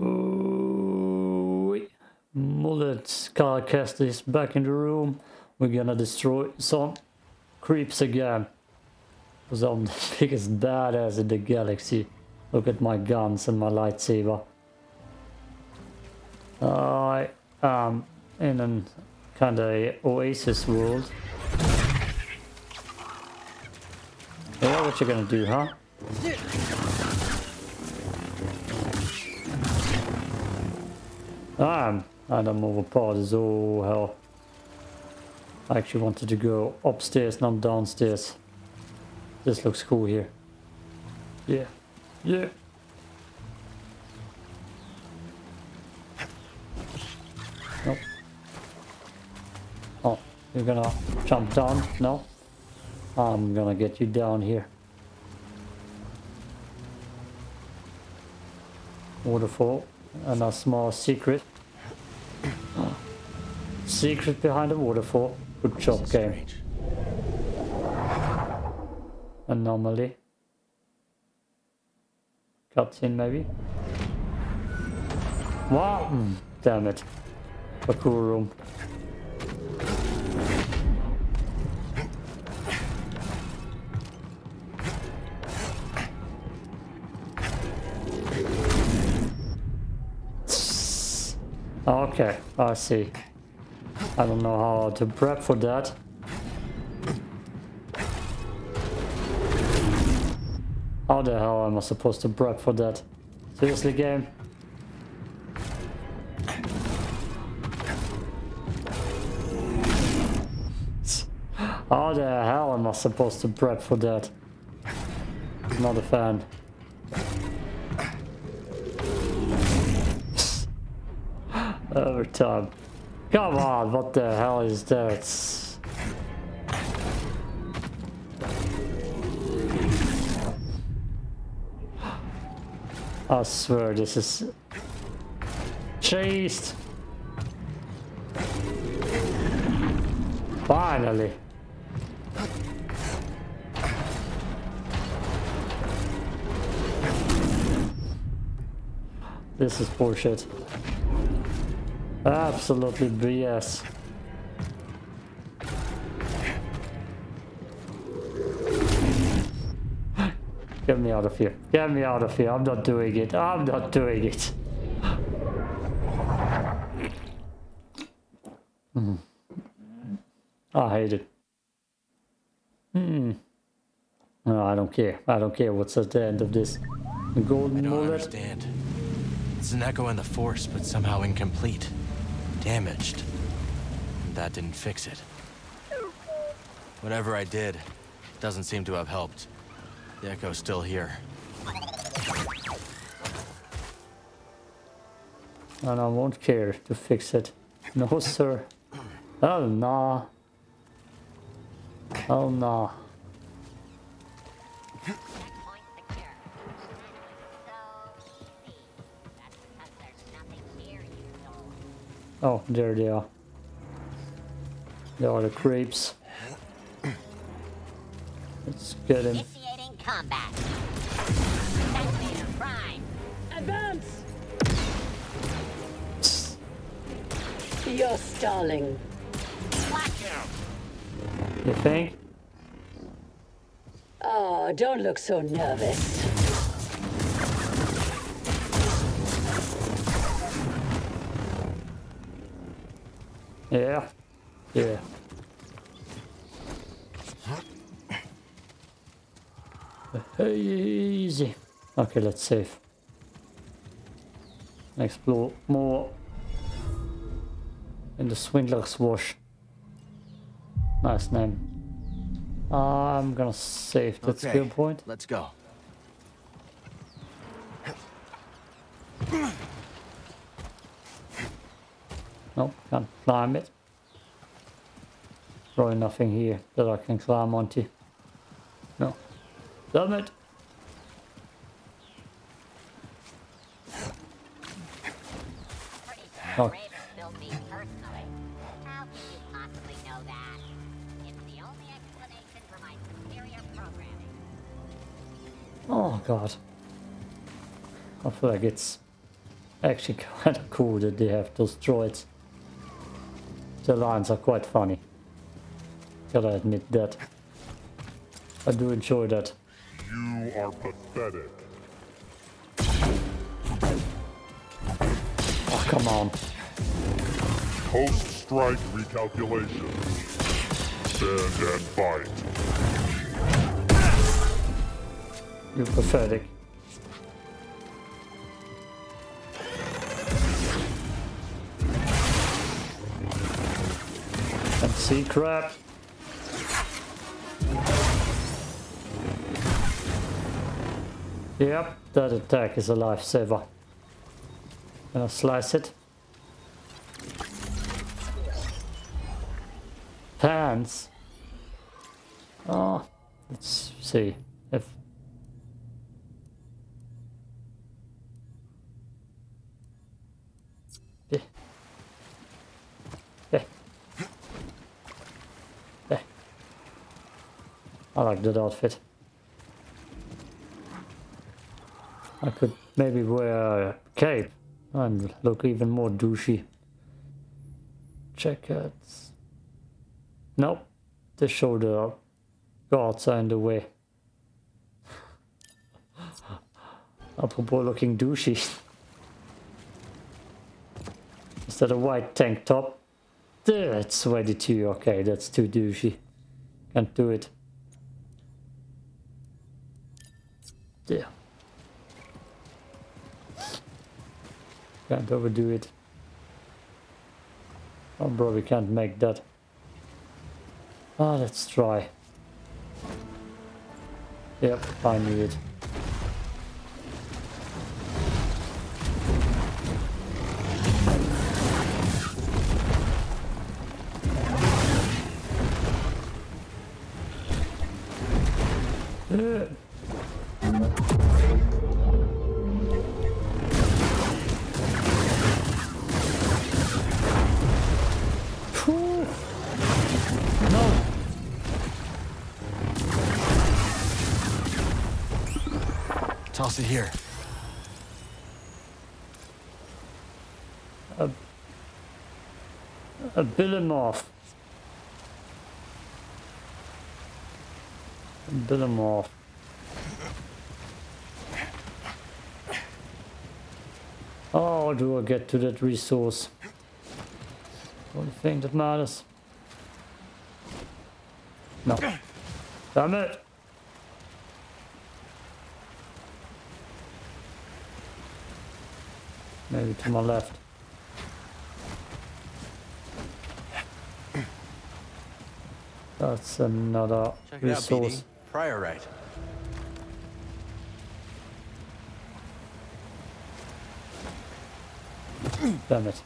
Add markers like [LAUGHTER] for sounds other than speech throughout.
Ooh, Mullet Scarcast is back in the room. We're gonna destroy some creeps again. Because [LAUGHS] I'm the biggest badass in the galaxy. Look at my guns and my lightsaber. I am in a kind of oasis world. Yeah, what you gonna do, huh? I'm and I'm overpowered as oh hell. I actually wanted to go upstairs, not downstairs. This looks cool here. Yeah. Yeah. Nope. Oh, you're gonna jump down? No? I'm gonna get you down here. Waterfall and a small secret. Secret behind the waterfall. Good job, game. Anomaly. Cutscene, maybe? Wow! Mm, damn it. A cool room. Okay, I see. I don't know how to prep for that. How the hell am I supposed to prep for that? Seriously, game? How the hell am I supposed to prep for that? Not a fan. [LAUGHS] Over time. Come on, what the hell is that? I swear this is chased. Finally. This is bullshit. Absolutely BS. Get me out of here. Get me out of here. I'm not doing it. I'm not doing it. Mm. I hate it. Hmm. No, I don't care. I don't care what's at the end of this. The golden I don't mullet. understand. It's an echo in the force, but somehow incomplete. Damaged. And that didn't fix it. Whatever I did, doesn't seem to have helped. The echo's still here. And I won't care to fix it. No, sir. Oh, nah. Oh, nah. Oh, there they are. There are the creeps. Let's get him. Initiating combat. Prime. Advance! You're stalling. You think? Oh, don't look so nervous. Yeah. Yeah. Easy. Okay, let's save. Explore more in the Swindler's Wash. Nice name. I'm gonna save that Okay, skill point. Let's go. Nope, can't climb it. Probably nothing here that I can climb onto. No. Damn it! Oh. Oh god. I feel like it's actually [LAUGHS] kind of cool that they have those droids. The lines are quite funny. Gotta admit that. I do enjoy that. You are pathetic. Oh, come on. Post-strike recalculation. Stand and fight. You're pathetic. Sea crab. Yep, that attack is a lifesaver. Gonna slice it. Pants. Oh, let's see if I like that outfit. I could maybe wear a cape and look even more douchey. Jackets. Nope. The shoulder guards are in the way. [LAUGHS] Apropos looking douchey. [LAUGHS] Is that a white tank top? That's sweaty too. Okay, that's too douchey. Can't do it. Yeah. Can't overdo it. Oh, bro, we can't make that. Ah, let's try. Yep, I knew it. Toss it here. A Billimorph. A Billimorph. How do I get to that resource? Only thing that matters. No. Damn it! Maybe to my left. That's another Check out, resource. BD. Priorite. Damn it.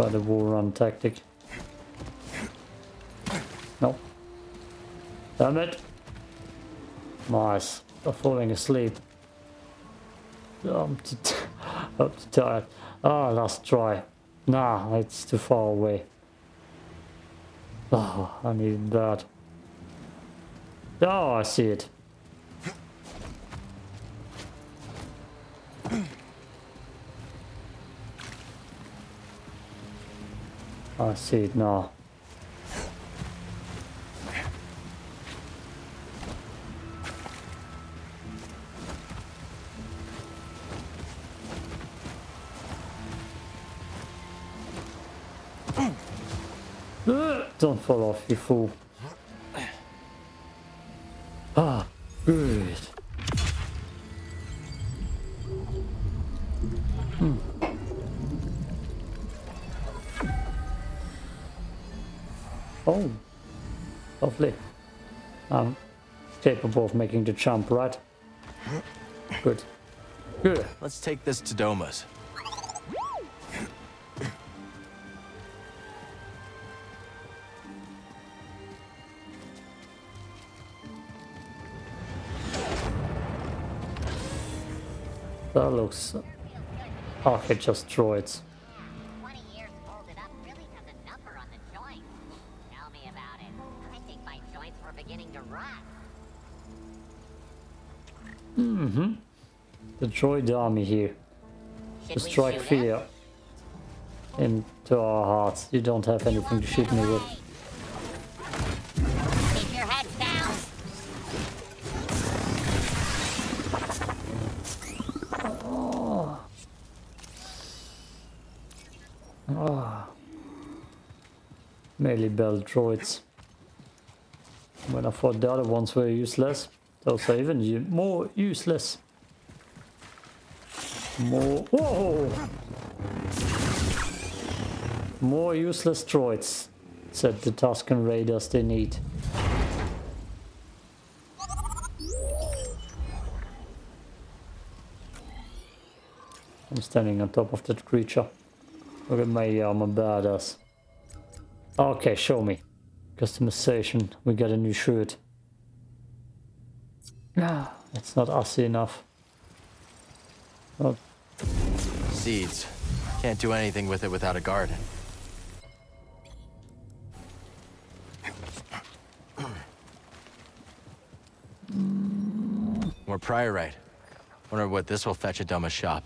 Try the wall run tactic. No. Damn it. Nice. I'm falling asleep. I'm too, [LAUGHS] I'm too tired. Ah, last try. Nah, it's too far away. Oh, I need that. Oh, I see it. I see it now. Uh, Don't fall off, you fool. Capable of making the jump, right? Good. Good. Let's take this to Doma's. That looks... Okay, just droids. 20 Mm-hmm. The droid army here. Should To strike fear him? into our hearts. You don't have anything to shoot me with. Keep your heads down. Oh. Oh. Melee bell droids. When I thought the other ones were useless, those are even more useless. More. Whoa! More useless droids, said the Tusken Raiders they need. I'm standing on top of that creature. Look at my uh, armor badass. Okay, show me. Customization. We got a new shirt. Ah, it's not assy enough. Oh, Seeds. Can't do anything with it without a garden. More priorite. Wonder what this will fetch at Doma's shop.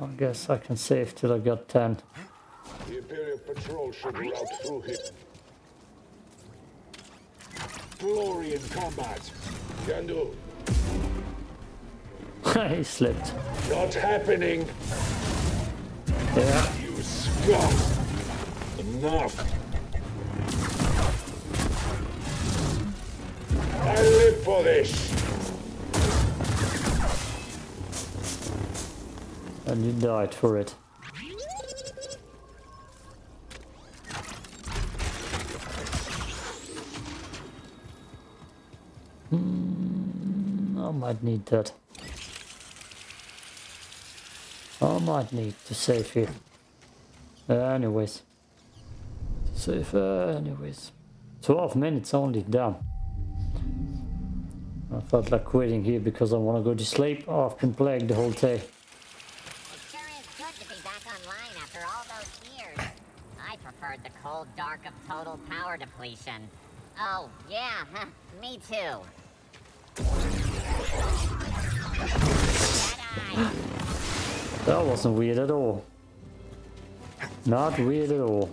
I guess I can save till I got 10. The Imperial Patrol should route through here. Glory in combat. Can do. he slipped. Not happening, Yeah, you scum. Enough. I live for this. and you died for it. Might need that. I might need to save here. Uh, anyways. Save uh, anyways. 12 minutes only, damn. I felt like quitting here because I want to go to sleep. Oh, I've been playing the whole day. Sure. I preferred the cold dark of total power depletion. Oh, yeah, [LAUGHS] me too. [GASPS] That wasn't weird at all. Not weird at all.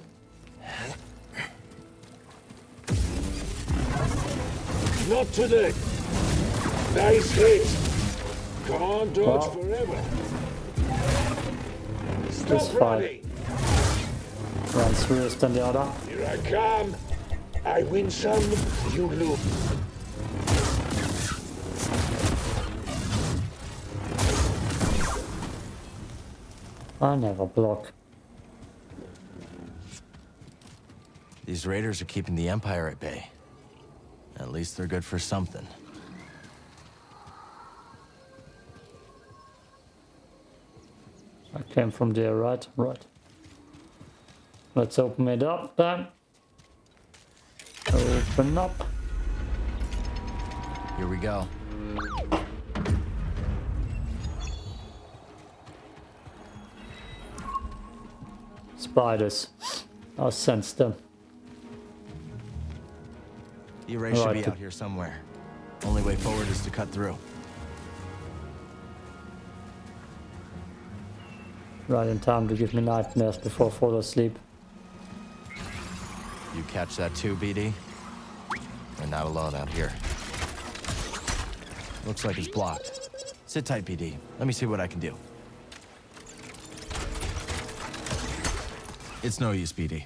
Not today. Nice hit. Can't dodge Well. forever. This Stop fight. running. Runs worse than the other. Here I come. I win some, you lose. I never block. These raiders are keeping the Empire at bay. At least they're good for something. I came from there, right? Right. Let's open it up then. Open up. Here we go. Spiders. I sense them. Um, the array should be out here somewhere. Only way forward is to cut through. Right in time to give me nightmares before I fall asleep. You catch that too, BD? We're not alone out here. Looks like it's blocked. Sit tight, BD. Let me see what I can do. It's no use, BD.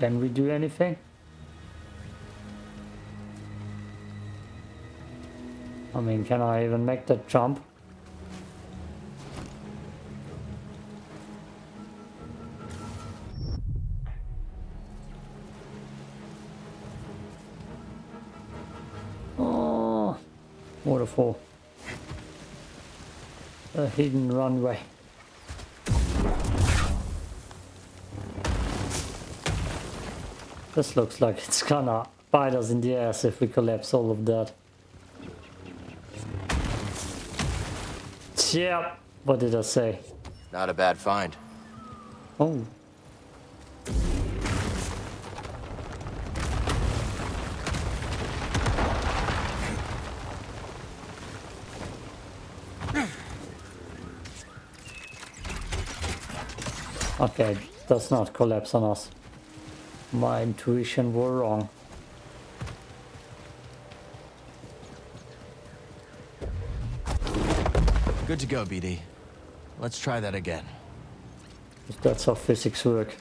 Can we do anything? I mean, can I even make that jump? Oh, waterfall. A hidden runway. This looks like it's gonna bite us in the ass if we collapse all of that. Yeah, what did I say? Not a bad find. Oh. Okay, does not collapse on us. My intuition were wrong. Good to go, BD. Let's try that again. That's how physics work.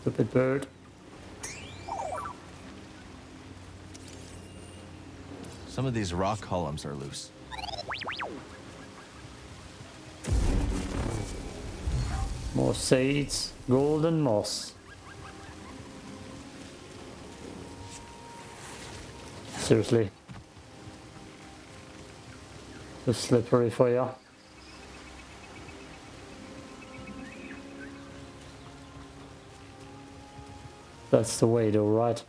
Stupid bird. Some of these rock columns are loose. More seeds, golden moss. Seriously. Too slippery for you. That's the way though, right?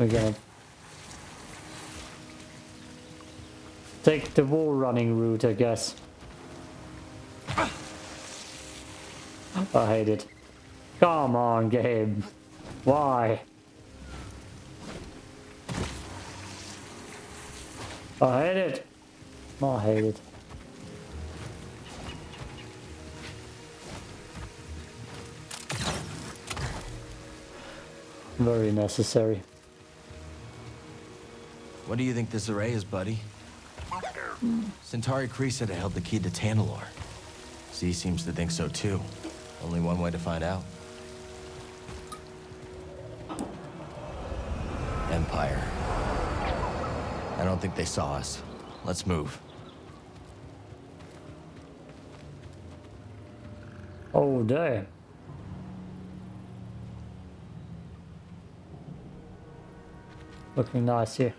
We're gonna take the wall running route, I guess. I hate it. Come on, game. Why? I hate it. I hate it. Very necessary. What do you think this array is, buddy? Santari Khri said it held the key to Tanalorr. Zee seems to think so too. Only one way to find out. Empire. I don't think they saw us. Let's move. Oh, damn. Looking nice here.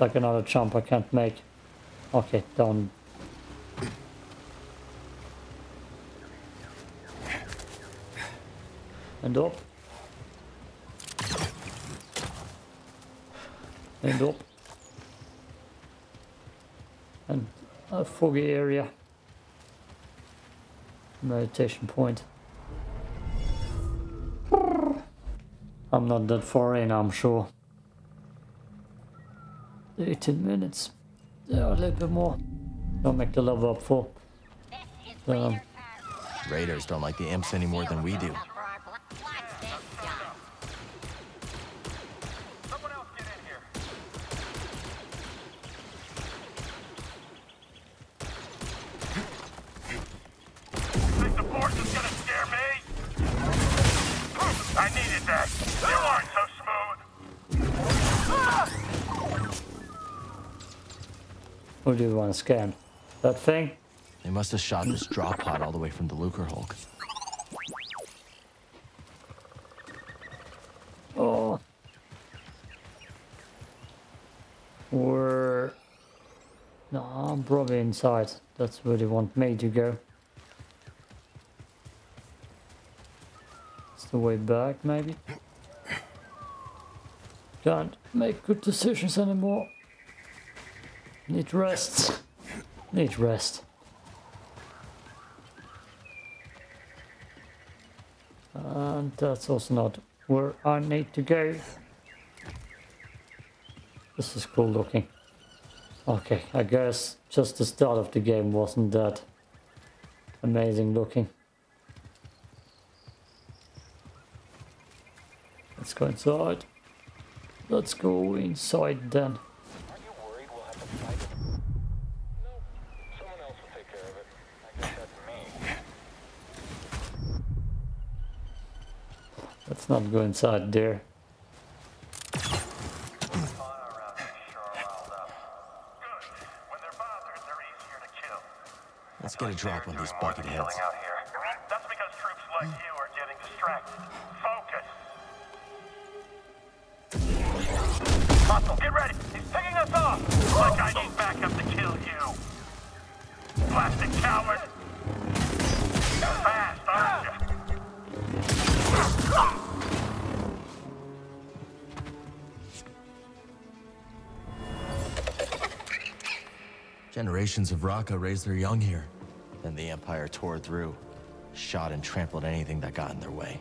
Like another jump I can't make. Okay, down. And up. And up. And a foggy area. Meditation point. I'm not that far in, I'm sure. 18 minutes. Yeah, a little bit more. Don't make the level up full. Um, Raiders don't like the imps any more than we do. For our bl- Watch this Who do you want to scan? That thing? They must have shot this drop pod all the way from the Lucrehulk. Oh. Or... No, I'm probably inside. That's where they want me to go. It's the way back, maybe? Can't make good decisions anymore. Need rest. Need rest. And that's also not where I need to go. This is cool looking. Okay, I guess just the start of the game wasn't that amazing looking. Let's go inside. Let's go inside then. Are you worried we'll have to fight it? No. Someone else will take care of it. I guess that's me. Let's not go inside there. Let's get a drop on these bucket heads. That's because troops like you are getting distracted. Focus. Hostile, get ready. He's picking us off. That guy needs backup to kill you. Plastic coward. Fast, Generations of Raqqa raised their young here. Then the Empire tore through, shot and trampled anything that got in their way.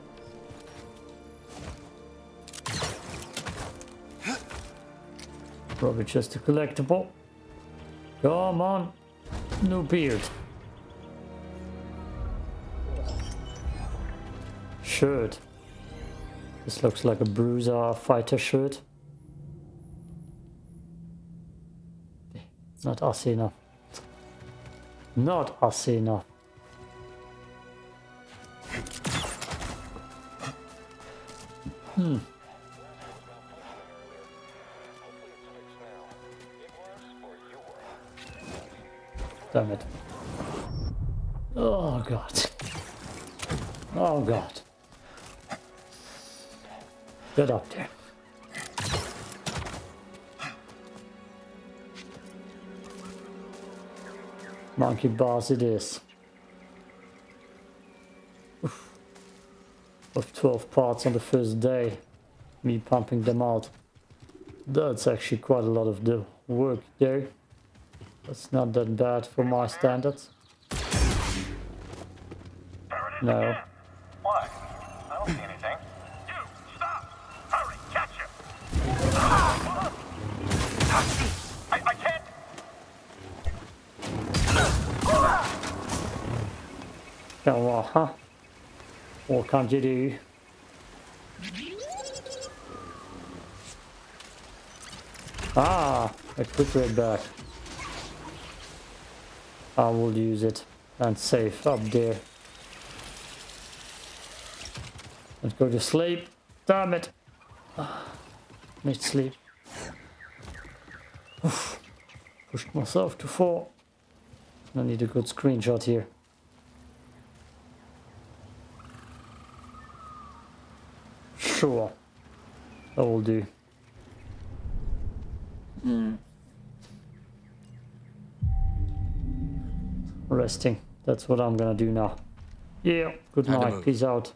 Probably just a collectible. Come on. No beard. Shirt. This looks like a bruiser fighter shirt. Not us enough. Not us enough. Hmm. Damn it. Oh god. Oh god. Get up there. Monkey bars it is. Of 12 parts on the first day. Me pumping them out. That's actually quite a lot of the work there. That's not that bad for my standards. No. Huh? What can't you do? Ah, a quick red back. I will use it and save up there. Let's go to sleep. Damn it. Ah, Need sleep. Oof. Pushed myself to four. I need a good screenshot here. Sure. That will do. Hmm. Resting. That's what I'm gonna do now. Yeah. Good night. Peace out.